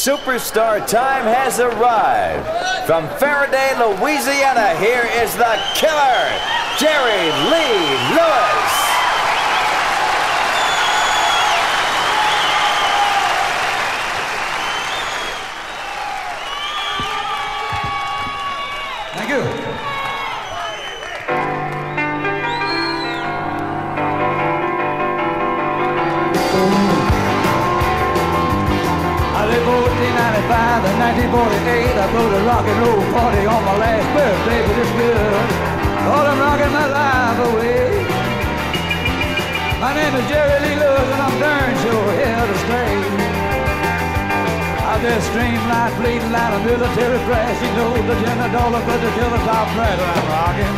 Superstar time has arrived. From Ferriday, Louisiana, here is the killer, Jerry Lee Lewis. 1948. I threw the rock and roll party on my last birthday, but it's good. Lord, I'm rocking my life away. My name is Jerry Lee Lewis, and I'm darn sure here to stay. I just streamline, bleeding line of military crash. You know the general dollar, but the killer top right. I'm rocking,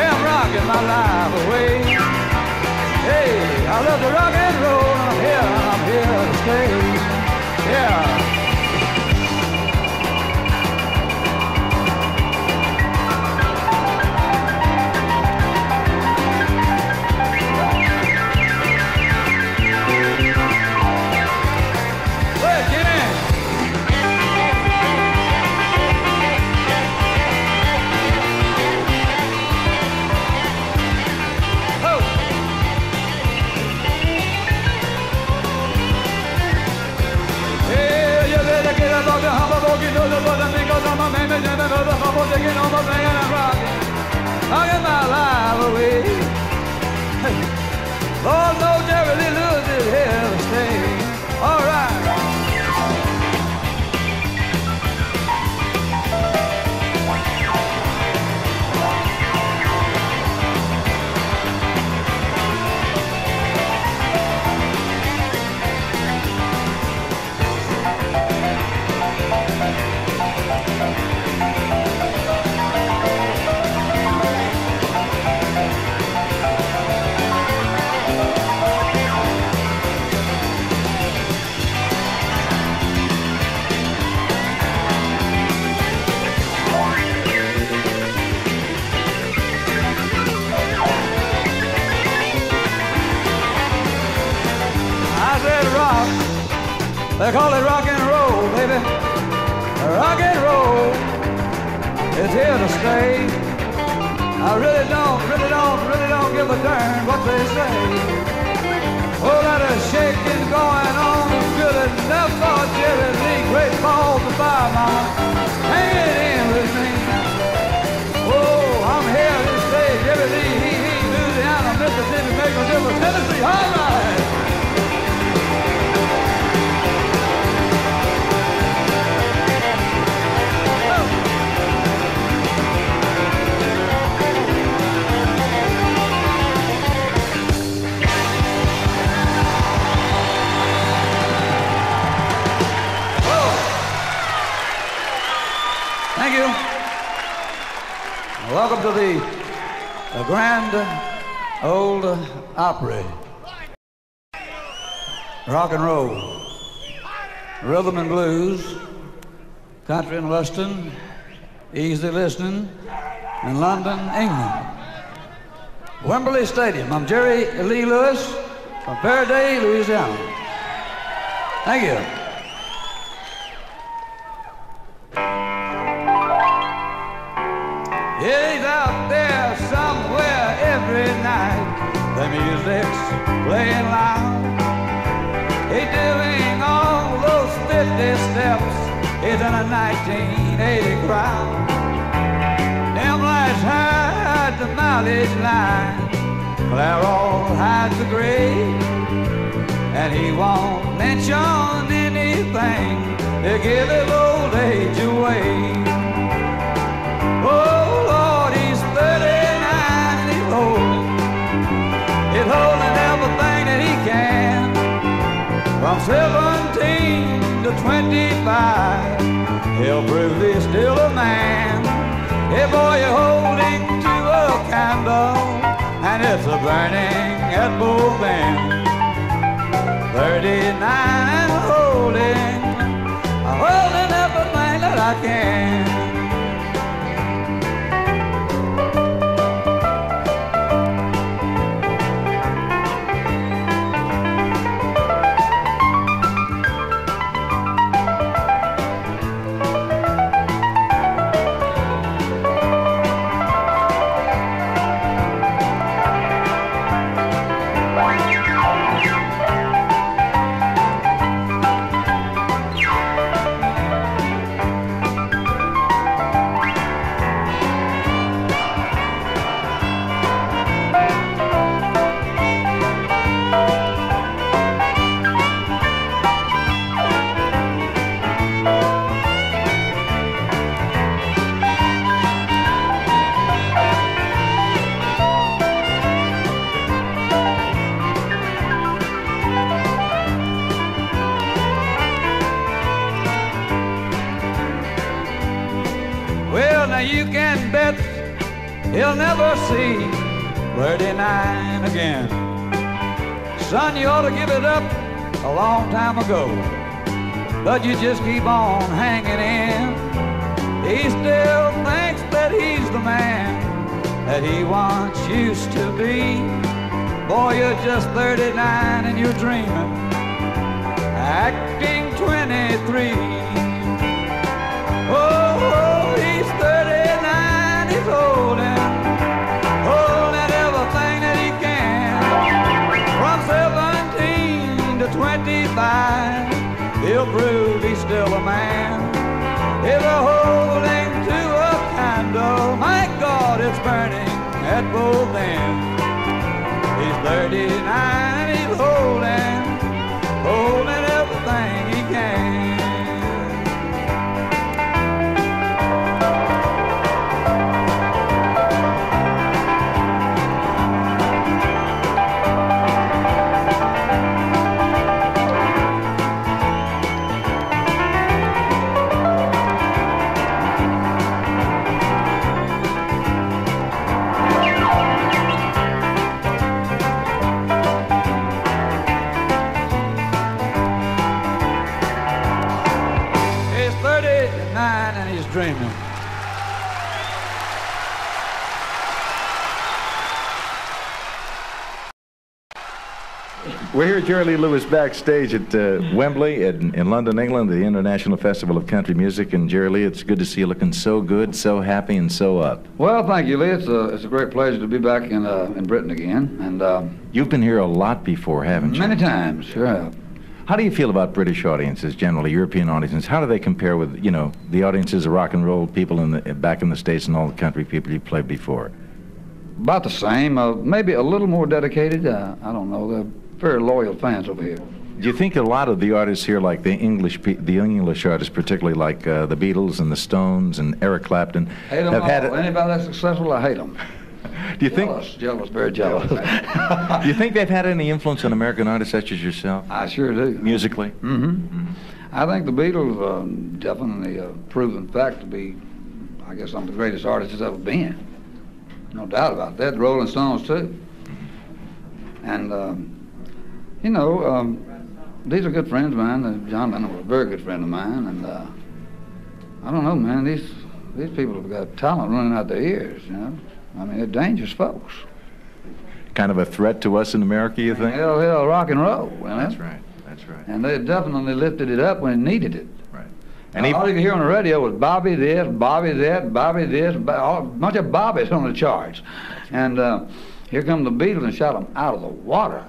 yeah, I'm rocking my life away. Hey, I love the rock and roll, and I'm here, I'm here to stay. Yeah. Taking on my thing and life away. Lord Lee They call it rock and roll, baby. Rock and roll is here to stay. I really don't, really don't, really don't give a darn what they say. Oh, that is shaking going on good enough for Jerry Lee. Great balls to buy, mama. Hang it in with me. Oh, I'm here to stay. Jerry Lee, he, he, Louisiana, Mississippi, a. Tennessee, all right. Welcome to the, the Grand Old Opry. Rock and roll, rhythm and blues, country and western, easy listening in London, England. Wembley Stadium. I'm Jerry Lee Lewis from Ferriday, Louisiana. Thank you. Playing loud. He's doing all those 50 steps. He's in a 1980 crowd. Them lights hide the mileage line. Clairol hides the grave. And he won't mention anything to give his old age away. 17 to 25, he'll prove he's still a man. Hey boy, you're holding to a candle, and it's a burning at both ends. 39 and holding, holding everything that I can. 39 again. Son, you ought to give it up a long time ago, but you just keep on hanging in. He still thinks that he's the man that he once used to be. Boy, you're just 39 and you're dreaming, acting 23. Oh, he's 39, 25, he'll prove he's still a man. If a holding to a candle, my God, it's burning at both ends. He's 39 We're here at Jerry Lee Lewis backstage at uh, Wembley in, in London, England, the International Festival of Country Music. And Jerry Lee, it's good to see you looking so good, so happy, and so up. Well, thank you, Lee. It's a, it's a great pleasure to be back in, uh, in Britain again, and um, You've been here a lot before, haven't you? many times, sure have. How do you feel about British audiences, generally European audiences? How do they compare with, you know, the audiences of rock and roll people in the, back in the States and all the country people you played before? About the same, uh, maybe a little more dedicated. Uh, I don't know. Very loyal fans over here. Do you think a lot of the artists here, like the English, the English artists, particularly like uh, the Beatles and the Stones and Eric Clapton, Hate them have all. had? A, Anybody that's successful, I hate them. do you think? Jealous, jealous, very jealous. Do you think they've had any influence on American artists such as yourself, I sure do. musically? Mm-hmm. I think the Beatles um, definitely a proven fact to be, I guess, some of the greatest artists that's ever been. No doubt about that. The Rolling Stones too. And um, you know, um, these are good friends of mine. Uh, John Lennon was a very good friend of mine, and uh, I don't know, man. These these people have got talent running out their ears. You know, I mean, they're dangerous folks. Kind of a threat to us in America, you think? Hell, hell, rock and roll. You know? That's right. That's right. And they definitely lifted it up when it needed it. Right. And And all you could hear on the radio was Bobby this, Bobby that, Bobby this, a bunch of Bobbies on the charts. And uh, here come the Beatles and shot them out of the water.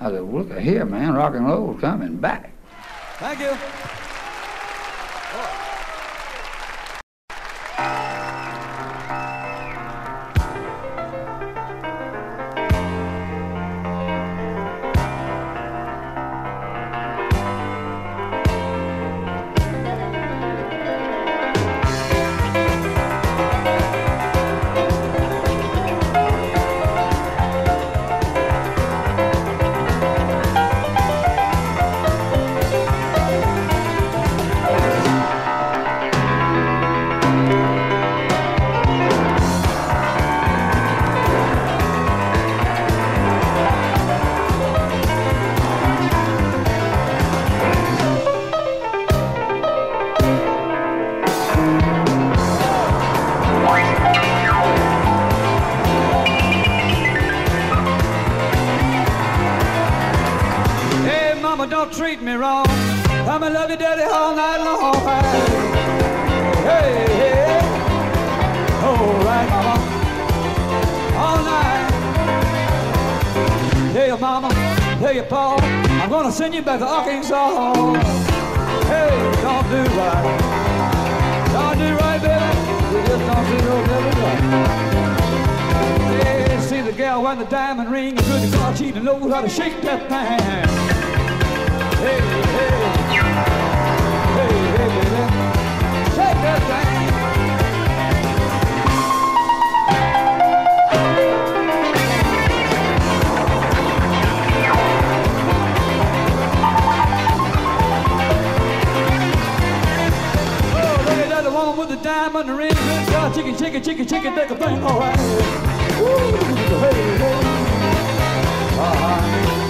I said, look here, man, rock and roll's coming back. Thank you. Hey, mama, hey, Paul, I'm gonna send you back to Arkansas. Hey, don't do right, don't do right, baby. You just don't see no baby right. Hey, see the gal wearing the diamond ring, and good car cheat and knows how to shake that thing. Hey, hey, hey, hey, baby, shake that thing. With the diamond ring, good God, chicken, chicken, chicken, chicken, take a thing, all right. Woo, hey, hey. Uh-huh.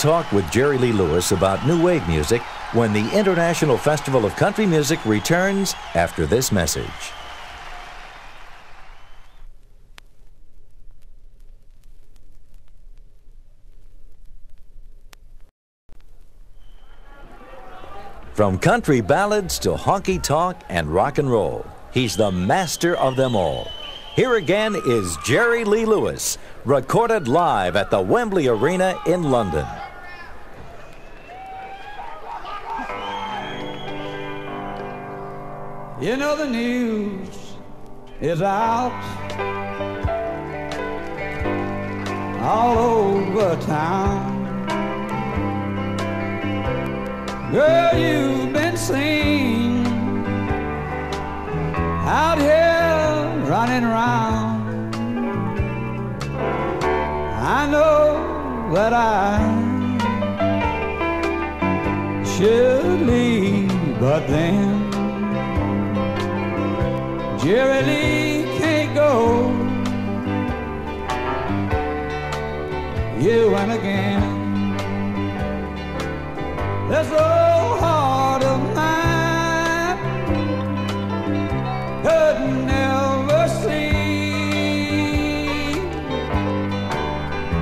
Talk with Jerry Lee Lewis about new wave music when the International Festival of Country Music returns after this message. From country ballads to honky tonk and rock and roll, he's the master of them all. Here again is Jerry Lee Lewis, recorded live at the Wembley Arena in London. You know the news is out all over town. Girl, you've been seen out here running around. I know that I should leave, but then. Jerry Lee can't go. You and again. This old heart of mine could never see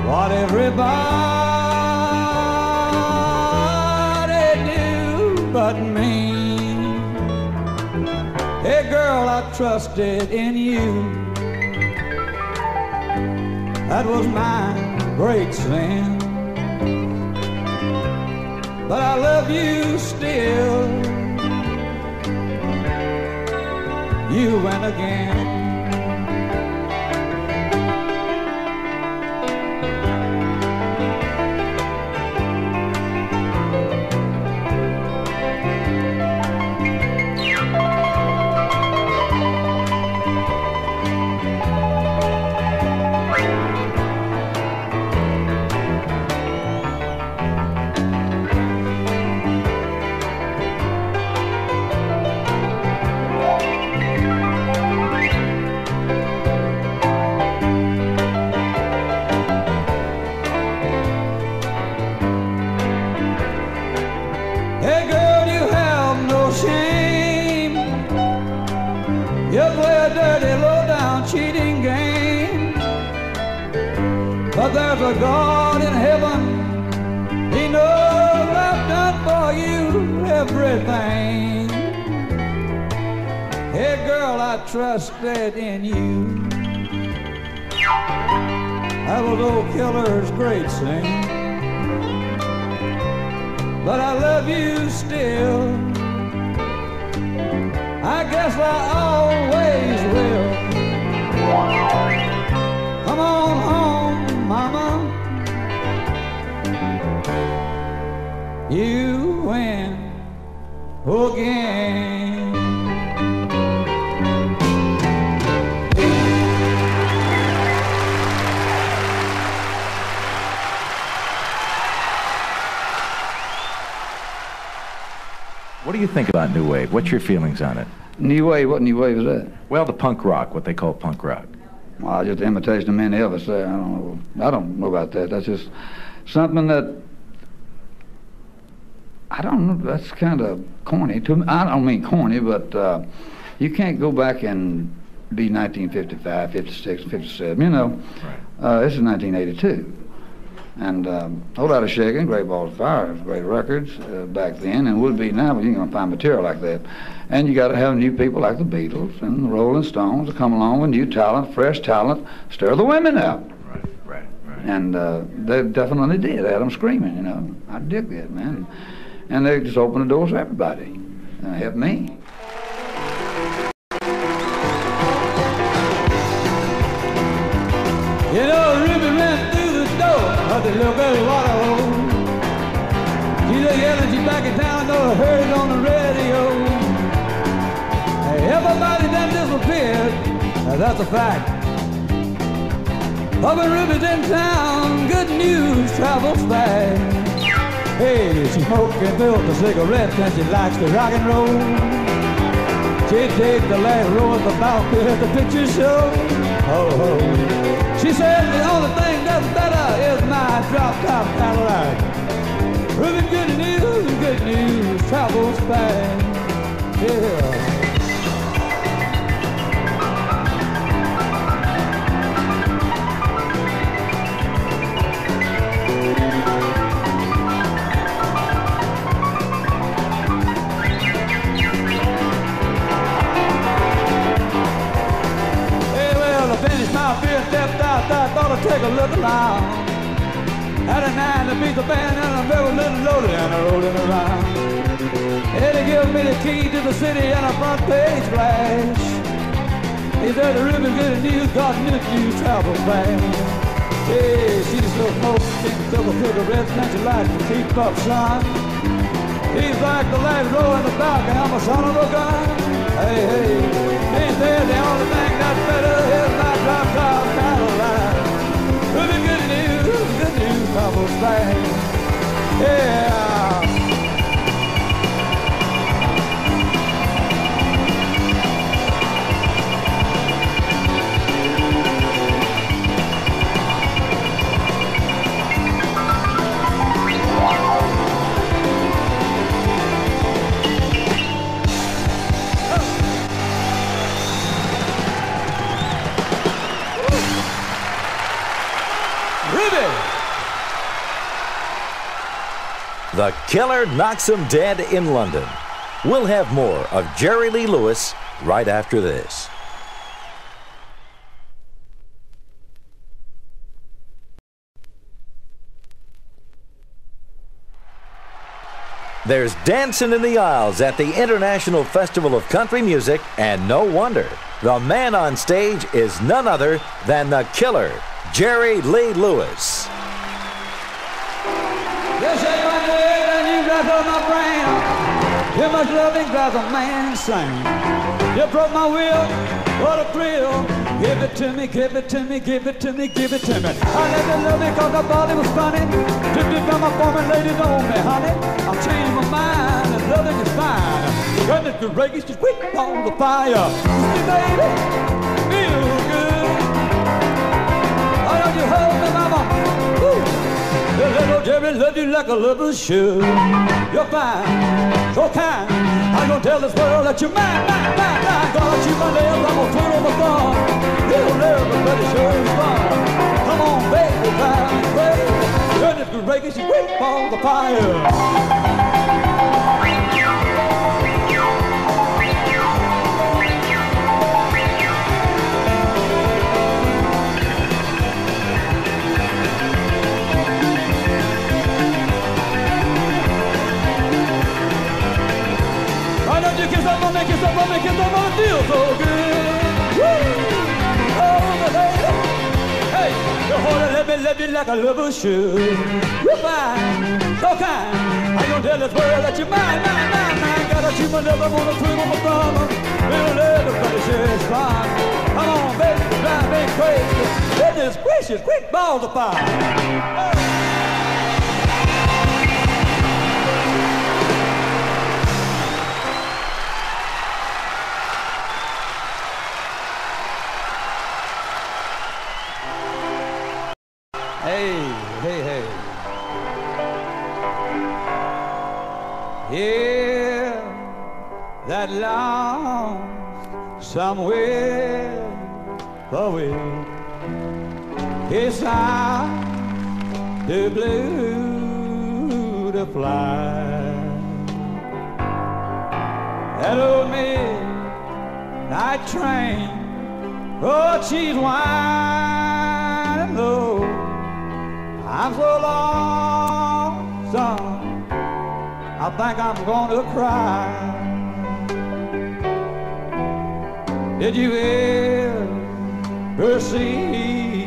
what everybody trusted in you. That was my great sin. But I love you still. You went again. Cheating game. But there's a God in heaven. He knows I've done for you everything. Hey girl, I trusted in you. That was old killer's great sin but I love you still. I guess I always will. What do you think about New Wave? What's your feelings on it? New wave, what new wave is that? Well, the punk rock, what they call punk rock. Well, just imitation of Minnie Elvis there. I don't know. I don't know about that. That's just something that I don't know. That's kind of corny to me. I don't mean corny, but uh, you can't go back and be 1955, 56, 57. You know, Right. uh, this is 1982, And um, a whole lot of shaking, Great Balls of Fire, great records uh, back then, and would be now, but you ain't gonna find material like that. And you got to have new people like the Beatles and the Rolling Stones to come along with new talent, fresh talent, stir the women up. Right, right, right. And uh, they definitely did. They had them screaming, you know. I dig that, man. And they just opened the doors for everybody. And helped me. That's a fact. Ruby's in town, good news travels fast. Hey, she smokes and built a cigarette and she likes to rock and roll. She take the last row at the balcony at the picture show. Oh, oh. She said the only thing that's better is my drop top Cadillac. Ruby, good news, good news travels fast. Yeah. Up, son. He's like the last row in the back, and I'm a son of a gun. Hey, hey, he said the only thing killer knocks him dead in London. We'll have more of Jerry Lee Lewis right after this. There's dancing in the aisles at the International Festival of Country Music, and no wonder. The man on stage is none other than the killer, Jerry Lee Lewis. And grab on my brain. Must love me drives a man insane. You broke my will, what a thrill. Give it to me, give it to me, give it to me, give it to me. I let you love me cause the body was funny. Took it from my former lady on me, honey. I changed my mind and loving is fine. Goodness gracious, just quick on the fire. Hey, baby, feel good. Why don't you hold me, mama? Woo. Little Jerry loved you like a lover should. You're fine, so kind. I'm gonna tell this world that you're mine, mine, mine, mine. Gonna chew my nails, I'm gonna twiddle my thumb. You'll everybody sure is fun. Come on, baby, drive me crazy. Goodness gracious, you quick for the fire. On me, kiss up on me, feel so good. Woo! Oh, baby. Hey, you hold it, let me love you like a lover should. You're fine, so kind. I gonna tell this world that you're mine, mine, mine, mine. Gotta keep my love, wanna twiddle my thumb. Little everybody fun. Come on, baby, drive me crazy. Goodness gracious, quick balls of fire. Hey, somewhere oh, away. It's out too blue to fly. That old midnight train, oh, she's winding low. Oh, I'm so lonesome, I think I'm gonna cry. Did you ever see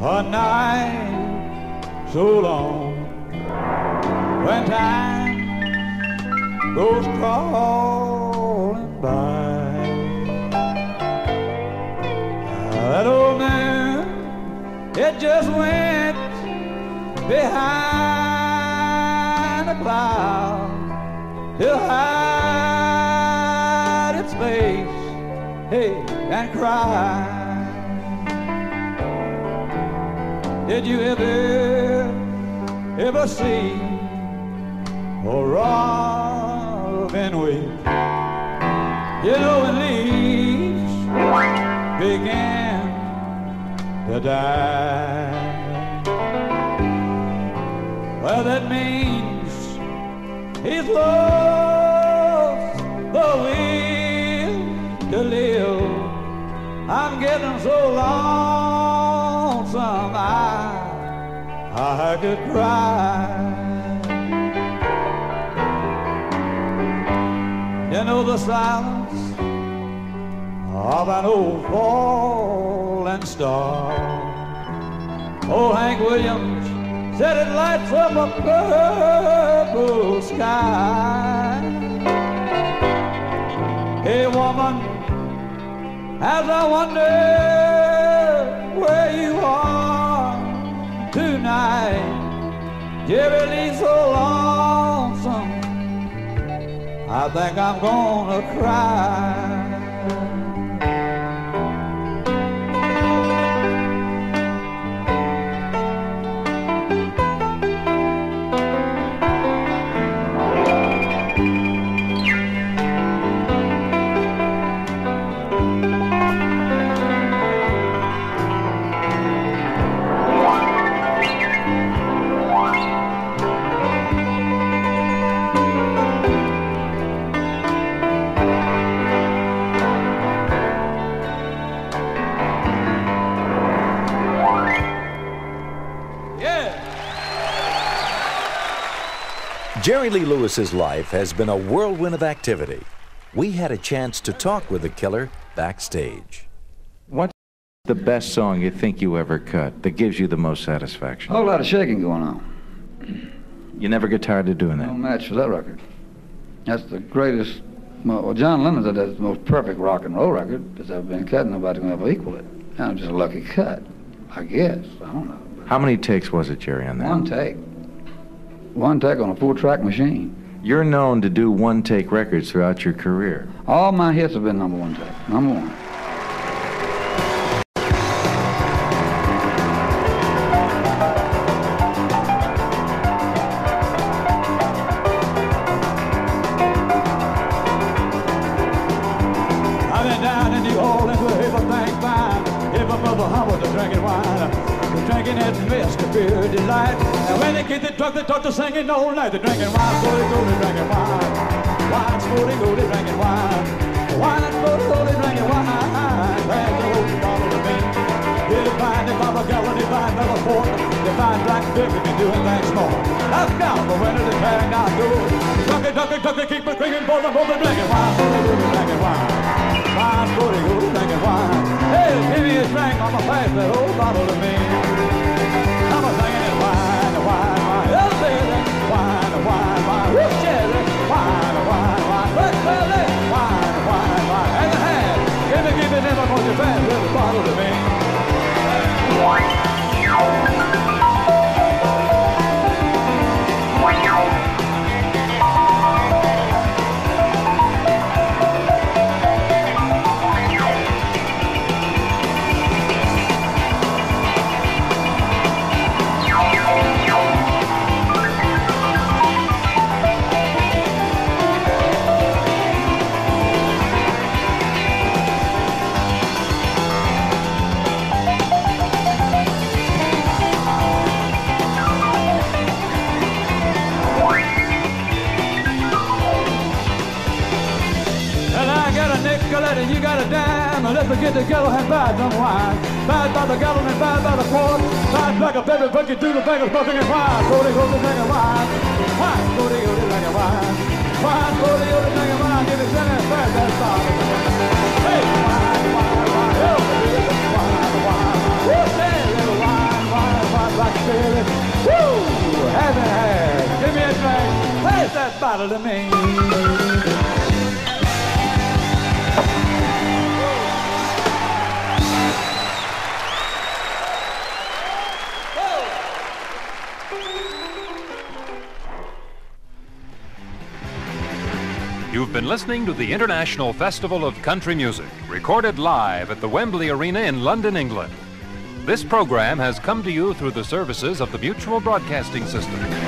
a night so long when time goes crawling by? That old man, it just went behind a cloud to hide hey, and cry. Did you ever, ever see a robin weep? You know when leaves begin to die. Well, that means he's lost lonesome I, I could cry. You know the silence of an old fallen star. Oh, Hank Williams said it lights up a purple sky. Hey, woman, as I wonder tonight, Jerry so lonesome, I think I'm gonna cry. Jerry Lee Lewis's life has been a whirlwind of activity. We had a chance to talk with the killer backstage. What's the best song you think you ever cut that gives you the most satisfaction? A whole lot of shaking going on. You never get tired of doing that? No match for that record. That's the greatest. Well, John Lennon said that's the most perfect rock and roll record that's ever been cut. Nobody can ever equal it. And it's just a lucky cut, I guess. I don't know. How many takes was it, Jerry, on that? One take. One take on a four-track machine. You're known to do one take records throughout your career. All my hits have been number one take. Number one. The drinking that mist of pure delight. And when they get the drunk, they talk to singing all night. They're drinking wine, they go drinking wine. Wine, they go drinking wine. Wine, they go drinking wine. Pass the whole bottle to me. Yeah, they find the Baba Gallon, they find Bella Fort. They find Black Dick, can doing things. I've got the winner, they're tearing down doors. Drunky, drunky, drunky, keep it drinking for for them drinking wine, they go drinking wine. Wine, they go drinking wine. Hey, give me a drink, I'ma pass that whole bottle to me. I'm a singing it wine, wine, wine. Oh, baby, wine, wine, wine. Woo, cherry, wine, wine, wine. Red belly, wine, wine, wine. And the hand, give me, give me, never cause you pass that bottle to me. A baby, but you do the beggar's nothing and wine. Go to drink wine. Wine, Cody, go to drink wine. Wine, Cody, go to drink wine. Give me ten and five, that's all. Hey, wine, wine, wine. Oh, wine, wine. Woo, hey, little wine, wine, wine, like a. Woo, haven't had. Give me a drink. Pass that bottle to me. Listening to the International Festival of Country Music, recorded live at the Wembley Arena in London, England. This program has come to you through the services of the Mutual Broadcasting System.